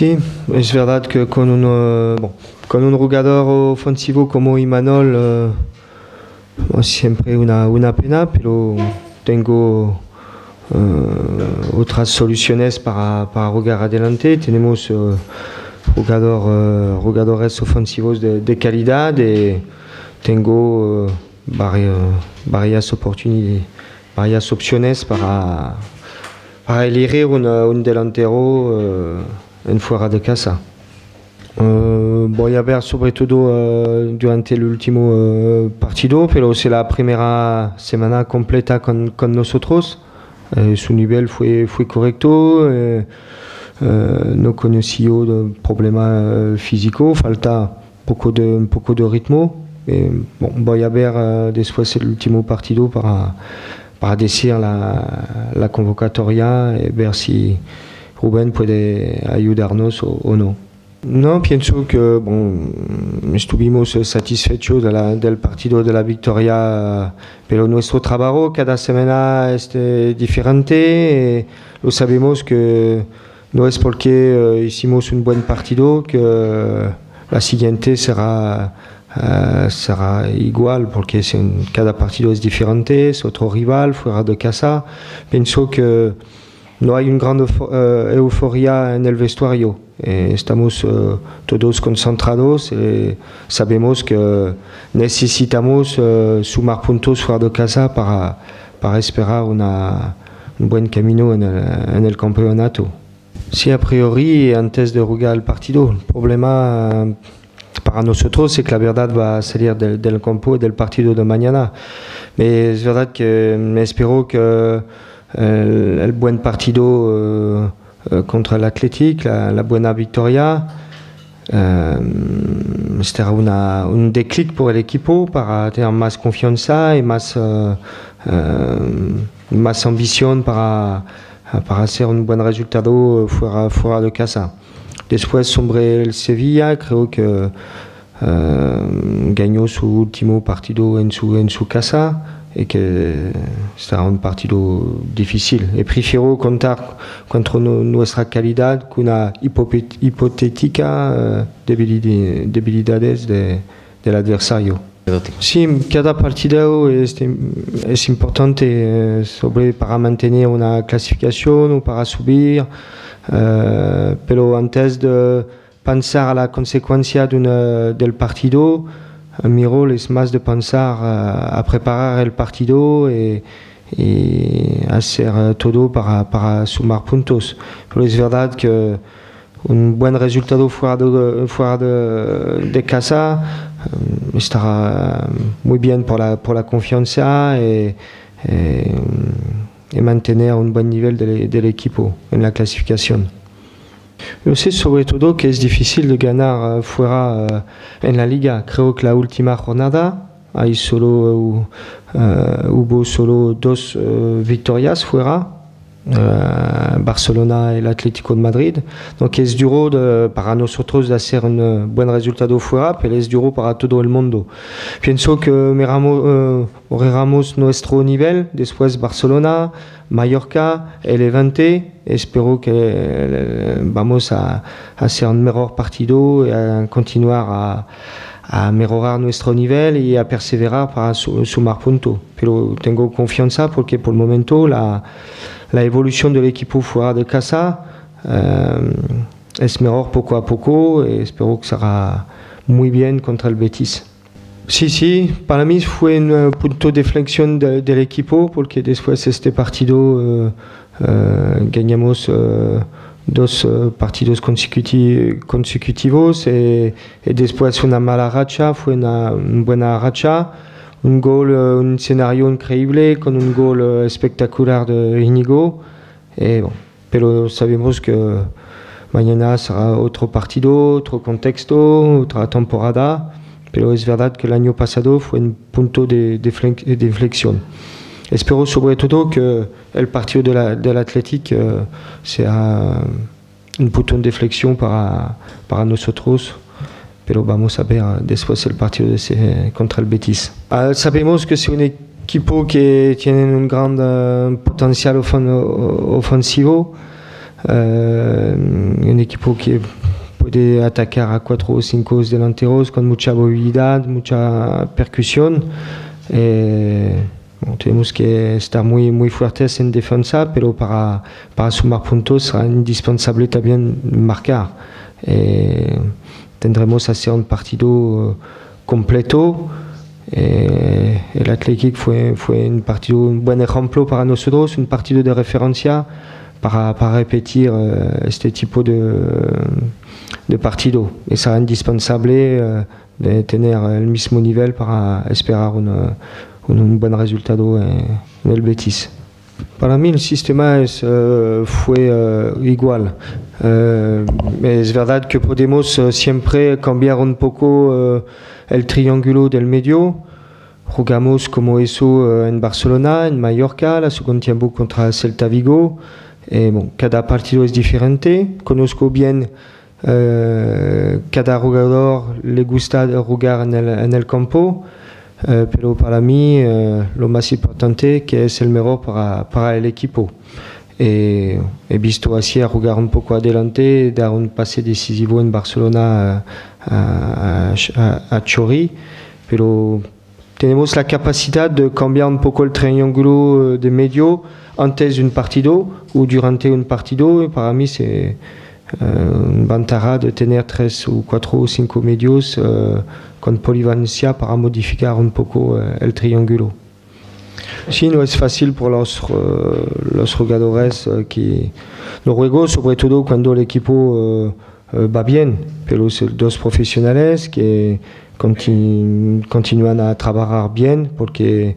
Sí, es verdad que con un, eh, bon, jugador ofensivo como Imanol siempre una, una pena, pero tengo eh, otras soluciones para, para jugar adelante. Tenemos eh, jugador, eh, jugadores ofensivos de, de calidad y tengo eh, varias, varias oportunidades, varias opciones para, para elegir un, un delantero eh, en fuera de casa. Eh, voy a ver sobre todo eh, durante el último eh, partido, pero es la primera semana completa con, con nosotros. Eh, su nivel fue, fue correcto, eh, eh, no conoció de problema eh, físico, falta poco de, poco de ritmo. Eh, bon, voy eh, después último partido para, para decir la, la convocatoria y ver si Rubén puede ayudarnos o, o no? No, pienso que bon, estuvimos satisfechos de la- del partido de la victoria, pero nuestro trabajo cada semana es eh, diferente. eh, Lo sabemos que no es porque eh, hicimos un buen partido que eh, la siguiente será, eh, será igual, porque en- cada partido es diferente, es otro rival fuera de casa. Pienso que no hay una gran eufo- eh, euforia en el vestuario. Eh, estamos eh, todos concentrados y sabemos que necesitamos eh, sumar puntos fuera de casa para, para esperar una- un buen camino en el, en el campeonato. Sí, a priori, antes de jugar el partido, el problema eh, para nosotros es que la verdad va a salir del, del campo y del partido de mañana. Mais es verdad que me espero que el, el buen partido eh, eh, contra el Athletic, la, la buena victoria, una, un déclic pour el equipo para tener más confianza y más, más ambición para, para hacer un buen resultado fuera, fuera de casa. Después sobre el Sevilla, creo que eh, ganó su último partido en su, en su casa y que será un partido difícil. Y prefiero contar contra nu- nuestra calidad con una hipotética debilidad- debilidades de- del adversario. Sí, cada partido es, es importante eh, sobre para mantener una clasificación o para subir, eh, pero antes de pensar a la consecuencia una- del partido, eh, mi rol es más de pensar eh, a preparar el partido y, y hacer eh, todo para, para sumar puntos. Pero es verdad que un buen resultado fuera de, casa eh, estará muy bien por la, por la confianza y, un buen nivel del, del equipo en la clasificación. Yo sé sobre todo que es difícil de ganar eh, fuera eh, en la liga. Creo que la última jornada hay solo, eh, hubo solo dos victorias fuera. Eh, Barcelona y el Atlético de Madrid. Donc es duro de- para nosotros de hacer un eh, buen resultado fuera, pero es duro para todo el mundo. Pienso que miramos, eh, oreramos nuestro nivel, después Barcelona, Mallorca, el Levante. Espero que eh, vamos a, a hacer un mejor partido y a continuar a, a mejorar nuestro nivel y a perseverar para su- sumar puntos. Pero tengo confianza porque por el momento la, la evolución del equipo fuera de casa eh, es mejor poco a poco y espero que será muy bien contra el Betis. Sí, sí, para mí fue un punto de flexión de- del equipo porque después de este partido eh, eh, ganamos eh, dos eh, partidos consecuti- consecutivos y, y después una mala racha, fue una buena racha, un gol, eh, un escenario increíble con un gol eh, espectacular de Íñigo. Y, bon, pero sabemos que mañana será otro partido, otro contexto, otra temporada. Pero es verdad que el año pasado fue un punto de, de, de inflexión. Espero sobre que el partido de la- del eh, sea un punto de inflexión para, para nosotros. Pero vamos a ver después el partido de ese- contra el Betis. Ah, sabemos que es un equipo que tiene un gran eh, potencial ofen- ofensivo. eh, un equipo que puede atacar a cuatro o cinco delanteros con mucha movilidad, mucha percusión. Eh, tenemos que estar muy, muy fuertes en defensa, pero para, para sumar puntos será indispensable también marcar. Eh, tendremos a hacer un partido completo. Eh, el Athletic fue, fue un partido, un buen ejemplo para nosotros, un partido de referencia para, para repetir eh, este tipo de, de partido. Será indispensable eh, de tener el mismo nivel para esperar un, un buen resultado en, el Betis. Para mí el sistema es, uh, fue uh, igual. Uh, es verdad que podemos siempre cambiar un poco el triángulo del medio. Jugamos como eso en Barcelona, en Mallorca, la segundo tiempo contra Celta Vigo. Eh, bon, cada partido es diferente. Conozco bien cada jugador, le gusta jugar en el, en el campo. Eh, pero para mí eh, lo más importante que es el mejor para, para el equipo. Eh, he visto así jugar un poco adelante, dar un pase decisivo en Barcelona a, a, a Chori, pero tenemos la capacidad de cambiar un poco el triángulo de medio antes de un partido o durante un partido y para mí c'est une ventaja de tener tres o cuatro o cinco medios con polivalencia para modificar un poco el triángulo. Sí, no es fácil por los, los jugadores que luego, sobre todo cuando el equipo va bien, pero dos profesionales que continu continúan a trabajar bien porque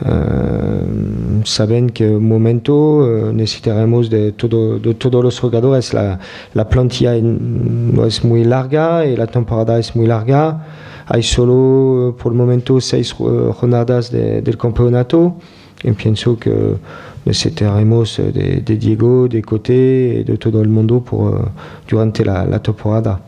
Uh, saben que un momento uh, necesitaremos de, todo, de todos los jugadores. La, la plantilla no es muy larga la temporada es muy larga. Hay solo por el momento seis jornadas de, del campeonato y pienso que necesitaremos de, de Diego, de Cote y de todo el mundo por, durante la, la temporada.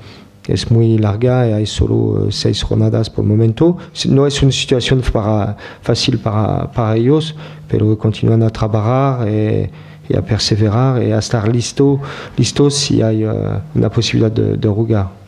es muy larga y hay solo seis jornadas por el momento. No es una situación para, fácil para, para ellos, pero continúan a trabajar y, y, a perseverar y a estar listo, listos si hay una posibilidad de, de.